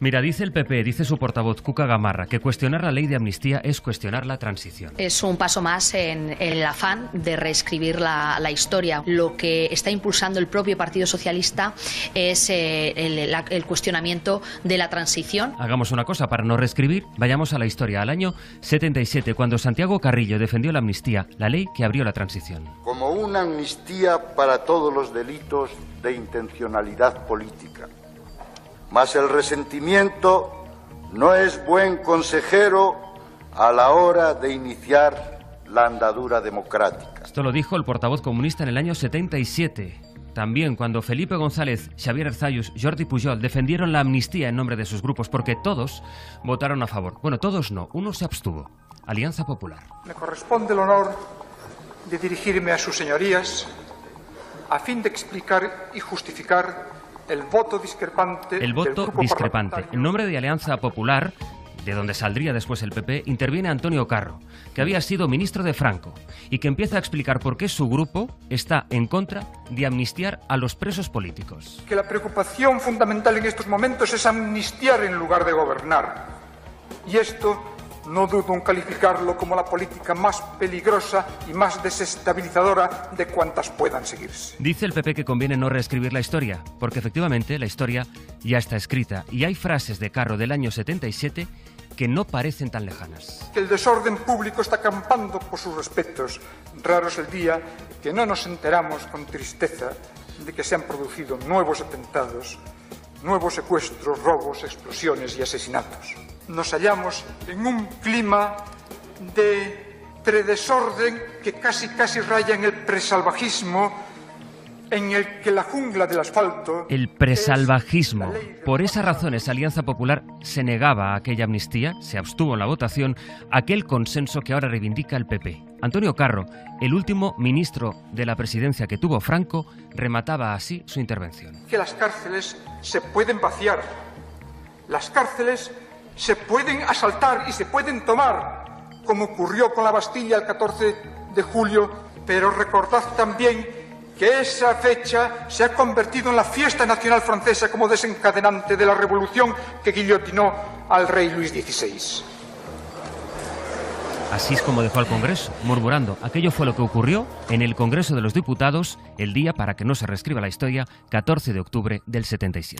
Mira, dice el PP, dice su portavoz Cuca Gamarra, que cuestionar la ley de amnistía es cuestionar la transición. Es un paso más en, el afán de reescribir la, historia. Lo que está impulsando el propio Partido Socialista es eh, el, cuestionamiento de la transición. Hagamos una cosa, para no reescribir, vayamos a la historia, al año 77, cuando Santiago Carrillo defendió la amnistía, la ley que abrió la transición. Como una amnistía para todos los delitos de intencionalidad política mas el resentimiento no es buen consejero a la hora de iniciar la andadura democrática. Esto lo dijo el portavoz comunista en el año 77. También cuando Felipe González, Xavier Arzayus, Jordi Pujol defendieron la amnistía en nombre de sus grupos, porque todos votaron a favor. Bueno, todos no, uno se abstuvo. Alianza Popular. Me corresponde el honor de dirigirme a sus señorías a fin de explicar y justificar el voto discrepante. El voto discrepante. En nombre de Alianza Popular, de donde saldría después el PP, interviene Antonio Carro, que había sido ministro de Franco y que empieza a explicar por qué su grupo está en contra de amnistiar a los presos políticos. Que la preocupación fundamental en estos momentos es amnistiar en lugar de gobernar. Y esto no dudo en calificarlo como la política más peligrosa y más desestabilizadora de cuantas puedan seguirse. Dice el PP que conviene no reescribir la historia, porque efectivamente la historia ya está escrita y hay frases de Carro del año 77 que no parecen tan lejanas. El desorden público está campando por sus respetos. Raro es el día que no nos enteramos con tristeza de que se han producido nuevos atentados, nuevos secuestros, robos, explosiones y asesinatos nos hallamos en un clima de predesorden que casi casi raya en el presalvajismo en el que la jungla del asfalto... El presalvajismo. Por esas razones, Alianza Popular se negaba a aquella amnistía, se abstuvo en la votación, aquel consenso que ahora reivindica el PP. Antonio Carro, el último ministro de la presidencia que tuvo Franco, remataba así su intervención. Que las cárceles se pueden vaciar. Las cárceles se pueden asaltar y se pueden tomar, como ocurrió con la Bastilla el 14 de julio, pero recordad también que esa fecha se ha convertido en la fiesta nacional francesa como desencadenante de la revolución que guillotinó al rey Luis XVI. Así es como dejó al Congreso, murmurando. Aquello fue lo que ocurrió en el Congreso de los Diputados el día, para que no se reescriba la historia, 14 de octubre del 77.